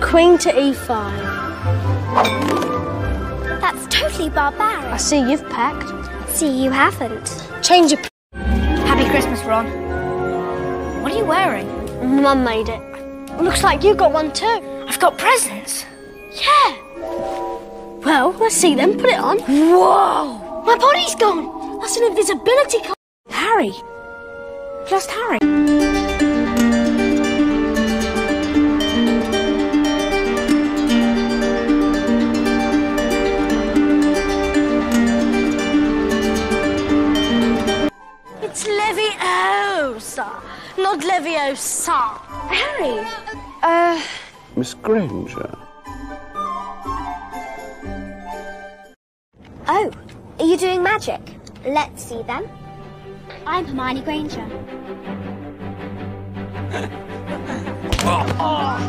Queen to E e5. That's totally barbaric. I see you've packed. See, you haven't. Change your. Happy Christmas, Ron. What are you wearing? Mum made it. Looks like you got one too. I've got presents. Yeah. Well, let's see them. Put it on. Whoa! My body's gone. That's an invisibility card. Harry. Just Harry. Leviosa, not Leviosa. Harry. Uh, Miss Granger. Oh, are you doing magic? Let's see then. I'm Hermione Granger.